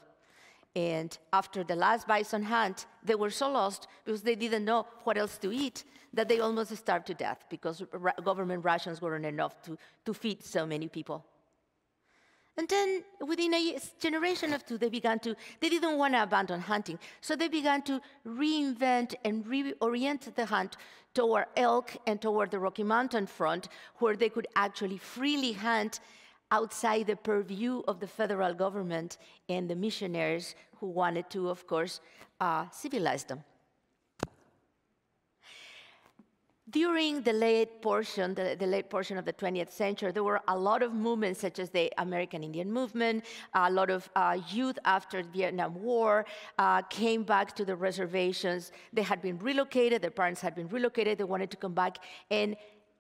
And after the last bison hunt, they were so lost because they didn't know what else to eat that they almost starved to death because government rations weren't enough to, to feed so many people. And then within a generation or two, they began to, they didn't want to abandon hunting. So they began to reinvent and reorient the hunt toward elk and toward the Rocky Mountain front, where they could actually freely hunt outside the purview of the federal government and the missionaries who wanted to, of course, uh, civilize them. During the late portion, the, the, late portion of the 20th century, there were a lot of movements such as the American Indian movement. A lot of uh, youth after the Vietnam War uh, came back to the reservations. They had been relocated, their parents had been relocated, they wanted to come back and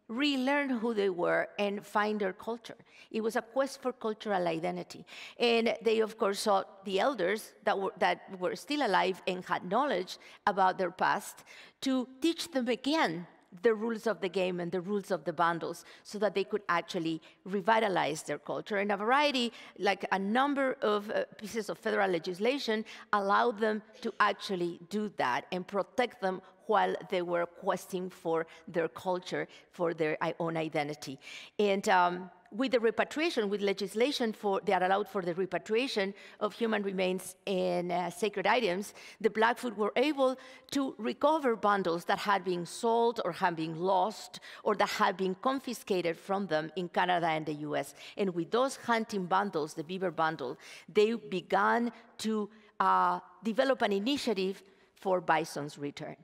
relearn who they were and find their culture. It was a quest for cultural identity. And they, of course, sought the elders that were, that were still alive and had knowledge about their past to teach them again the rules of the game and the rules of the bundles so that they could actually revitalize their culture. And a variety, like a number of uh, pieces of federal legislation, allowed them to actually do that and protect them while they were questing for their culture, for their own identity. And um, with the repatriation, with legislation for, that allowed for the repatriation of human remains and uh, sacred items, the Blackfoot were able to recover bundles that had been sold or had been lost or that had been confiscated from them in Canada and the US. And with those hunting bundles, the beaver bundle, they began to uh, develop an initiative for bison's return.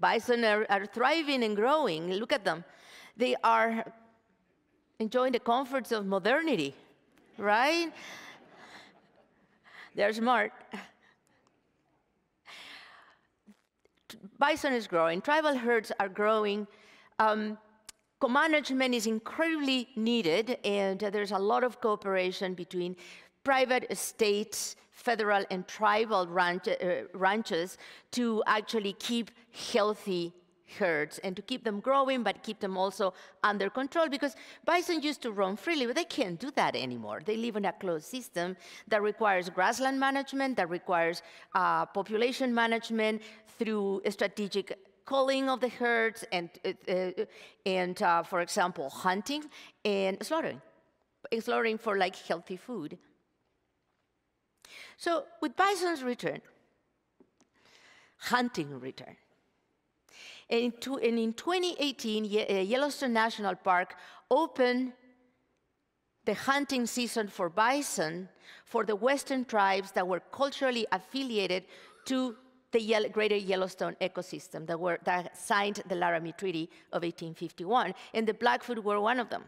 Bison are, are thriving and growing. Look at them. They are enjoying the comforts of modernity, right? They're smart. Bison is growing, tribal herds are growing. Um, co-management is incredibly needed, and there's a lot of cooperation between private estates, federal and tribal ranch, uh, ranches to actually keep healthy herds and to keep them growing, but keep them also under control because bison used to roam freely, but they can't do that anymore. They live in a closed system that requires grassland management, that requires uh, population management through strategic culling of the herds and, uh, uh and uh, for example, hunting and slaughtering, slaughtering for like healthy food. So with bison's return, hunting return, and in, two, and in 2018, uh, Yellowstone National Park opened the hunting season for bison for the Western tribes that were culturally affiliated to the Greater Yellowstone ecosystem that, were, that signed the Laramie Treaty of 1851, and the Blackfoot were one of them.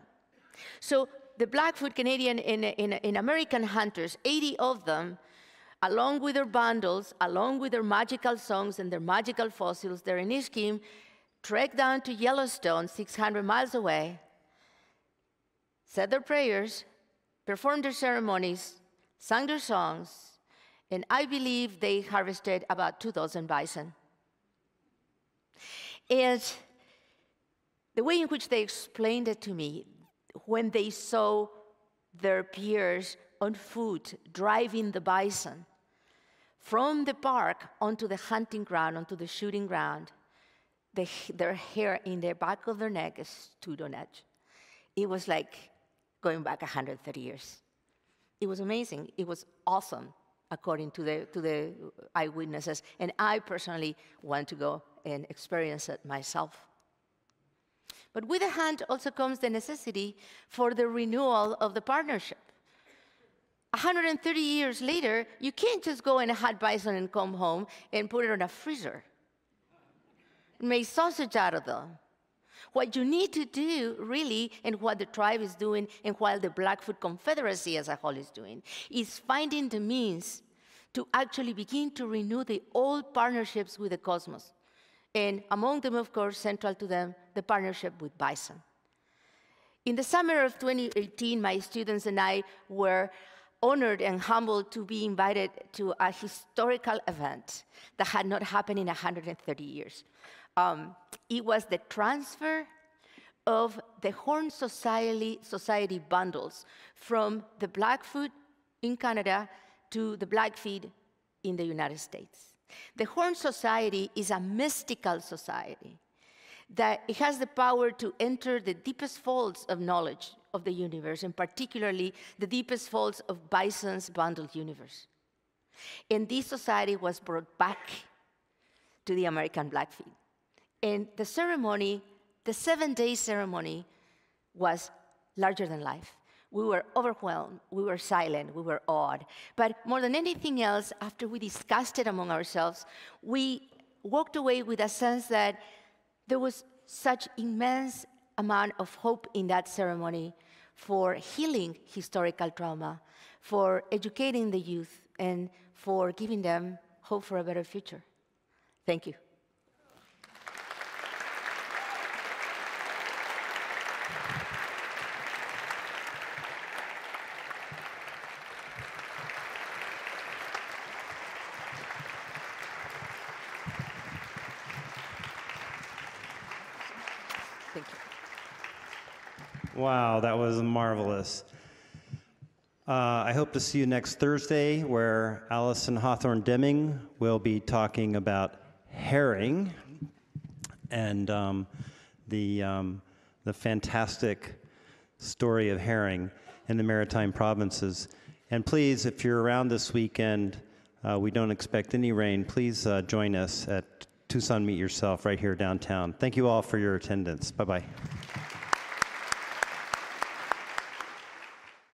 So the Blackfoot Canadian and, and, and American hunters, 80 of them, along with their bundles, along with their magical songs and their magical fossils, their Inishkim trekked down to Yellowstone, 600 miles away, said their prayers, performed their ceremonies, sang their songs, and I believe they harvested about 2,000 bison. And the way in which they explained it to me, when they saw their peers on foot driving the bison, from the park onto the hunting ground, onto the shooting ground, the, their hair in the back of their neck stood on edge. It was like going back 130 years. It was amazing. It was awesome, according to the, to the eyewitnesses. And I personally want to go and experience it myself. But with the hunt also comes the necessity for the renewal of the partnership. 130 years later, you can't just go and hunt bison and come home and put it in a freezer. Make sausage out of them. What you need to do, really, and what the tribe is doing, and what the Blackfoot Confederacy as a whole is doing, is finding the means to actually begin to renew the old partnerships with the cosmos. And among them, of course, central to them, the partnership with bison. In the summer of 2018, my students and I were honored and humbled to be invited to a historical event that had not happened in 130 years. Um, it was the transfer of the Horn Society, Society bundles from the Blackfoot in Canada to the Blackfeet in the United States. The Horn Society is a mystical society that it has the power to enter the deepest folds of knowledge of the universe, and particularly the deepest folds of Bison's bundled universe. And this society was brought back to the American Blackfeet. And the ceremony, the seven day ceremony, was larger than life. We were overwhelmed, we were silent, we were awed. But more than anything else, after we discussed it among ourselves, we walked away with a sense that there was such immense amount of hope in that ceremony for healing historical trauma, for educating the youth, and for giving them hope for a better future. Thank you. Thank you. That was marvelous. Uh, I hope to see you next Thursday, where Alison Hawthorne Deming will be talking about herring and um, the, um, the fantastic story of herring in the maritime provinces. And please, if you're around this weekend, uh, we don't expect any rain. Please uh, join us at Tucson Meet Yourself right here downtown. Thank you all for your attendance. Bye bye.